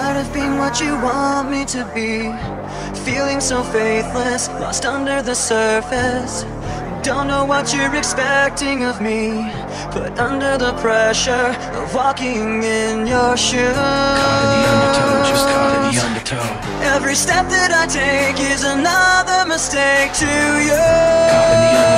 Tired of being what you want me to be. Feeling so faithless, lost under the surface. Don't know what you're expecting of me. Put under the pressure of walking in your shoes. Caught in the undertow, just caught in the undertow. Every step that I take is another mistake to you.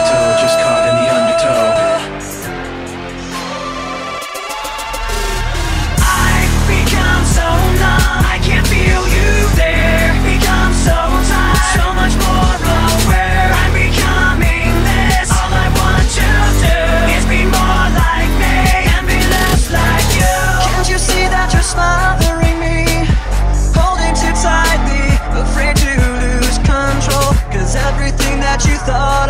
She you thought